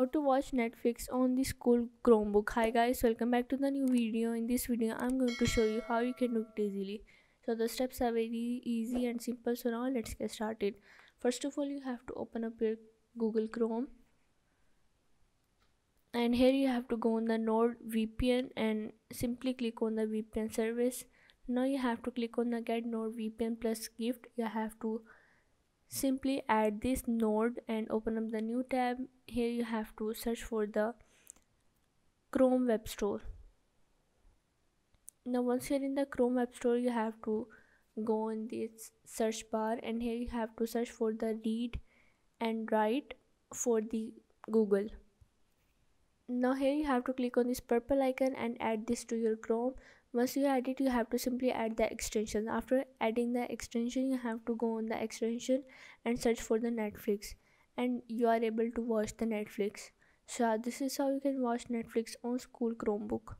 how to watch netflix on the school chromebook. Hi guys welcome back to the new video. In this video i'm going to show you how you can do it easily. So the steps are very easy and simple. So now let's get started. First of all you have to open up your google chrome. And here you have to go on the nord vpn and simply click on the vpn service. Now you have to click on the get nord vpn plus gift. You have to simply add this node and open up the new tab. Here you have to search for the chrome web store. Now once you're in the chrome web store you have to go in this search bar and here you have to search for the read and write for the google. Now here you have to click on this purple icon and add this to your chrome once you add it you have to simply add the extension. After adding the extension you have to go on the extension and search for the netflix and you are able to watch the netflix. So this is how you can watch netflix on school chromebook